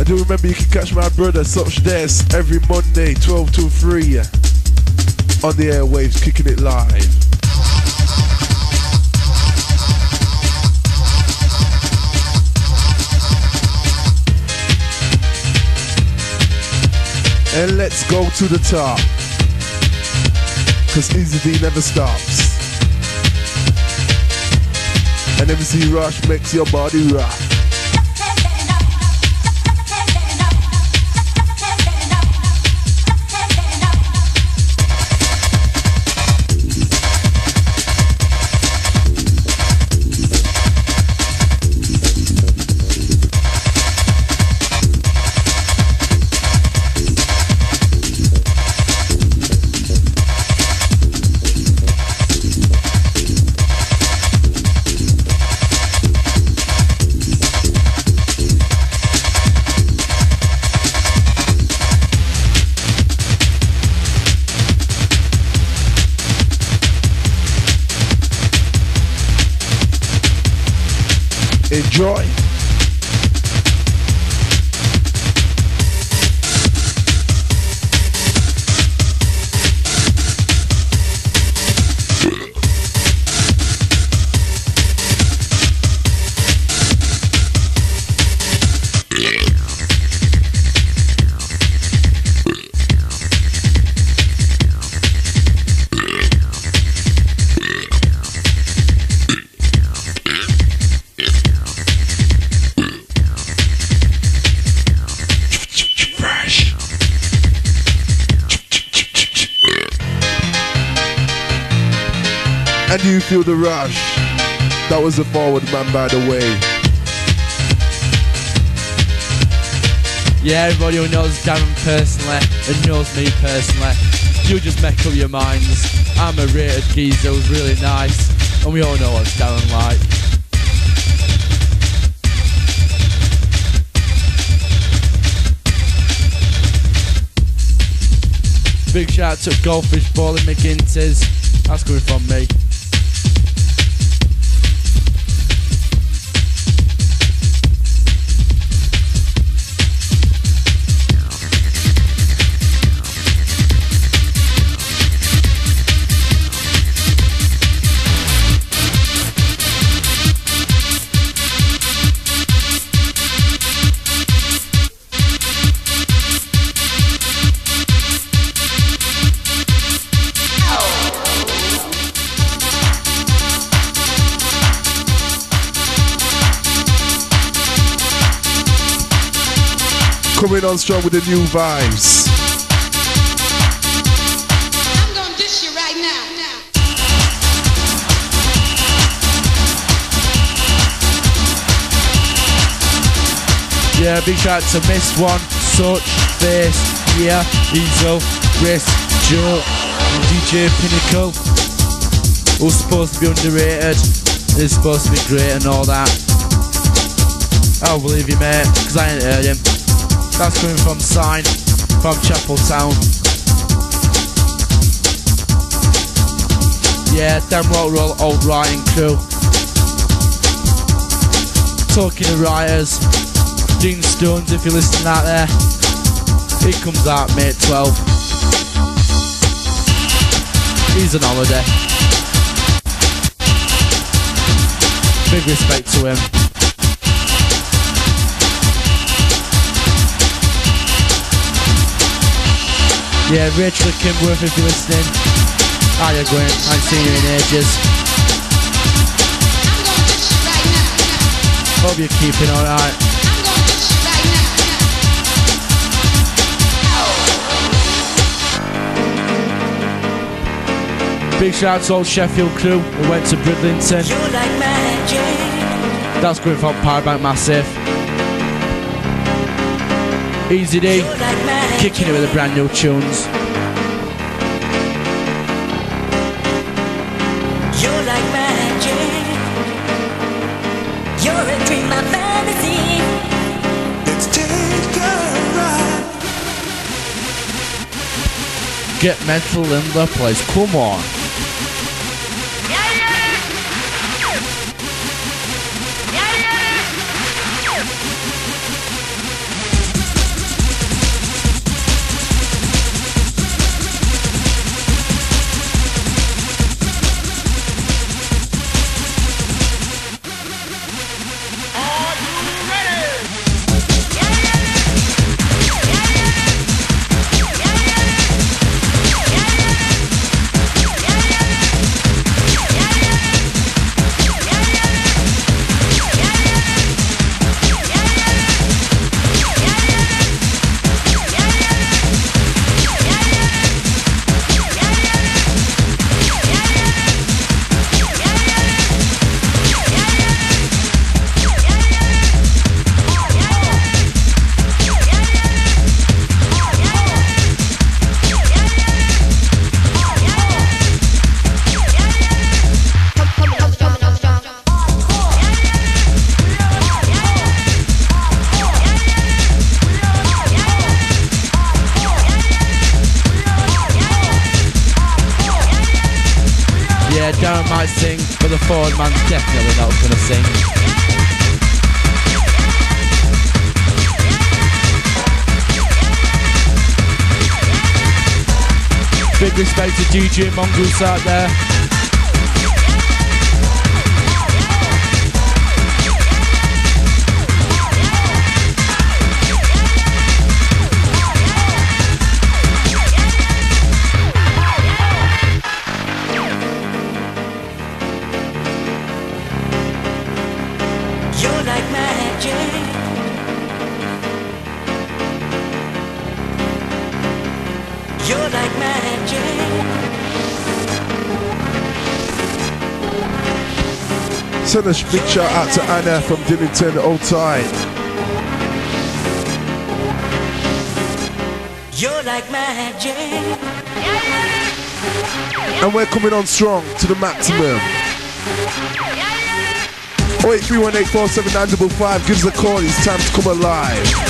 Speaker 4: I do remember you can catch my brother Such Des every Monday, 12 to 3 on the airwaves, kicking it live. And let's go to the top. Cause Easy D never stops. And MC Rush makes your body rock. Rush. That was the forward man, by the way.
Speaker 3: Yeah, everybody who knows Darren personally and knows me personally You just make up your minds. I'm a rated geezer who's really nice, and we all know what's Darren like. Big shout out to Goldfish Bowling McGinty's. That's coming from me.
Speaker 4: Coming on strong with the new vibes.
Speaker 15: I'm gonna dish you right.
Speaker 3: Yeah, big shout out to Missed One, Such, Face, Yeah, Ezo, Chris, Joe, and DJ Pinnacle. Who's supposed to be underrated, is supposed to be great and all that. I'll believe you, mate, because I ain't heard him. That's coming from Sign, from Chapel Town. Yeah, damn rock roll, old writing crew. Talking to writers, Dean Stones, if you're listening out there. He comes out, mate, 12. He's on holiday. Big respect to him. Yeah, Rachel Kimworth, if you're listening. You going? I ain't seen you in ages. Hope you're keeping alright. Big shout out to old Sheffield crew who went to Bridlington. That's going from Powerbank Massive. Easy D, kicking it with the brand new tunes.
Speaker 12: You're like magic. You're a dream, my fantasy. Let's take a ride.
Speaker 3: Get mental in the place. Come on. DJ Mongoose out there.
Speaker 4: A big shout out to Anna from Dillington, Old Time.
Speaker 12: You're like magic.
Speaker 4: And we're coming on strong to the maximum. 083184795 gives a call. It's time to come alive.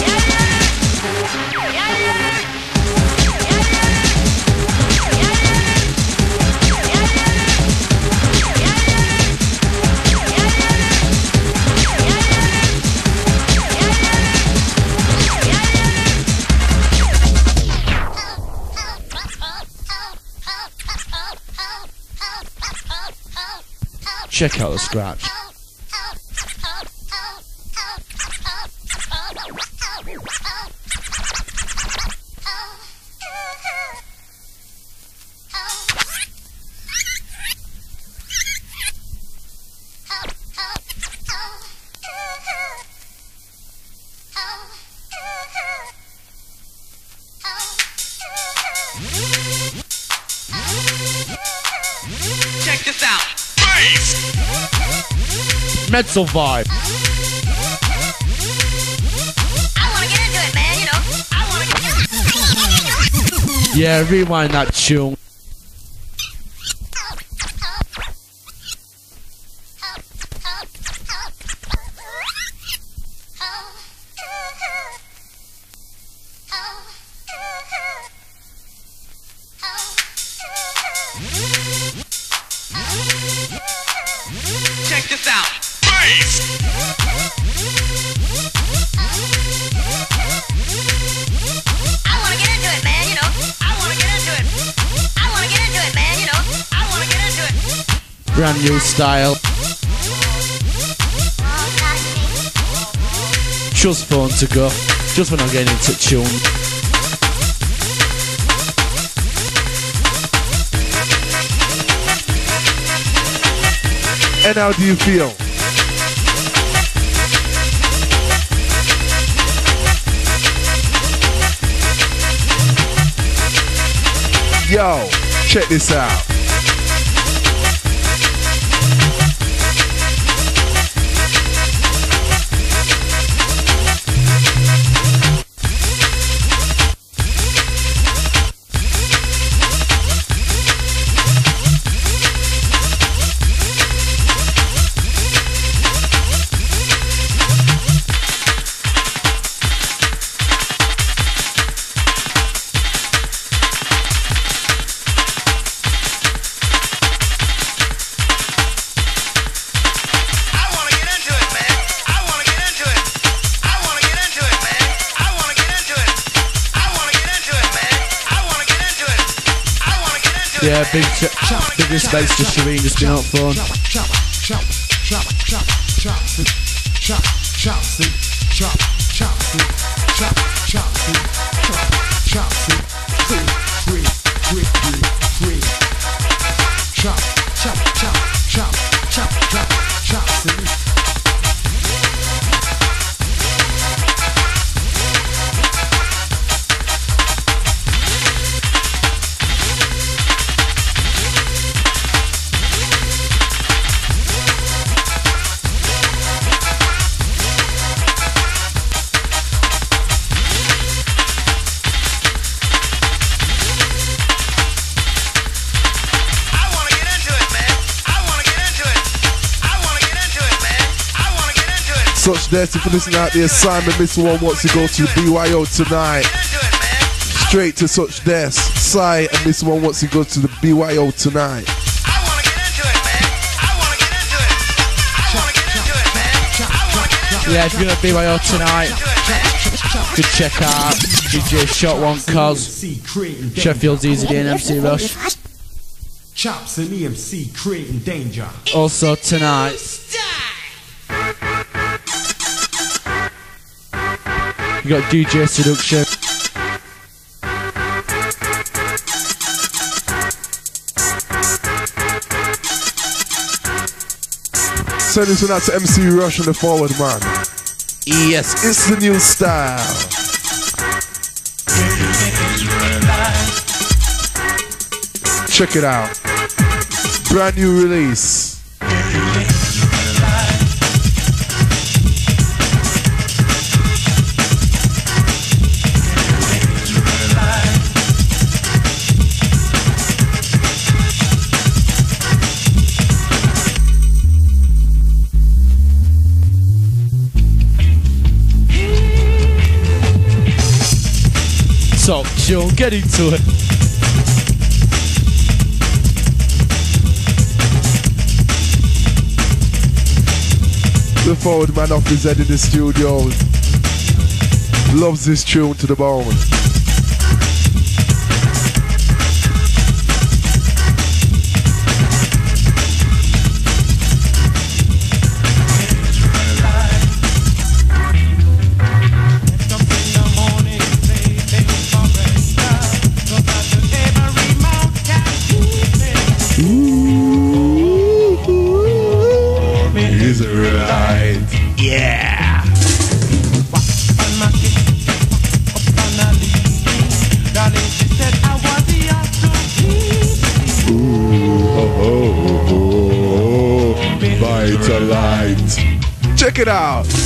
Speaker 3: Check out the scratch. Mental vibe. Yeah, rewind that tune. Style. Just fun to go. Just when I'm getting into tune.
Speaker 4: And how do you feel? Yo, check this out.
Speaker 3: Thanks to Shireen just been out phone.
Speaker 4: Such dirty for listening out there. Simon Mr. One wants to go to the BYO tonight. Straight to such death. Sai and Mr. One wants to go to the BYO tonight.
Speaker 3: Yeah, if you're gonna be BYO tonight, good check out DJ Shot One Cos, Sheffield's Easy D and MC Rush.
Speaker 16: Chops and EMC creating danger.
Speaker 3: Also tonight, you got DJ Seduction.
Speaker 4: Send this one out to MC Rush on the forward man.
Speaker 3: Yes.
Speaker 4: It's the new style. Check it out. Brand new release.
Speaker 3: Tune. Get into it.
Speaker 17: The forward man off his head in the studio. Loves this tune to the bone. It out.